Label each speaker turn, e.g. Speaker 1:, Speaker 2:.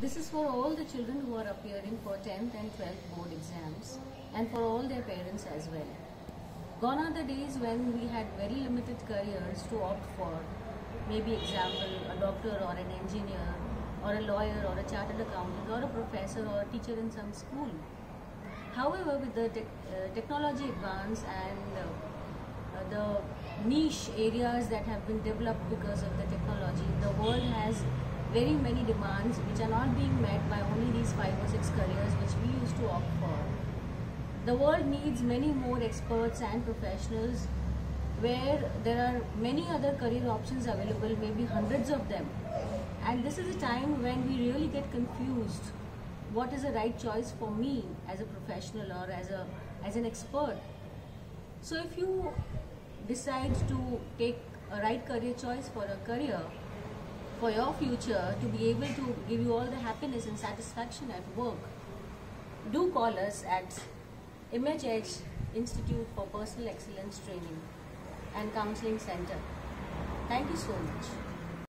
Speaker 1: This is for all the children who are appearing for 10th and 12th board exams and for all their parents as well. Gone are the days when we had very limited careers to opt for. Maybe example, a doctor or an engineer or a lawyer or a chartered accountant or a professor or a teacher in some school. However, with the tech uh, technology advance and uh, uh, the niche areas that have been developed because of the technology, the world has very many demands which are not being met by only these five or six careers which we used to opt for. The world needs many more experts and professionals where there are many other career options available, maybe hundreds of them. And this is a time when we really get confused. What is the right choice for me as a professional or as a as an expert? So if you decide to take a right career choice for a career, for your future to be able to give you all the happiness and satisfaction at work, do call us at Image Edge Institute for Personal Excellence Training and Counseling Center. Thank you so much.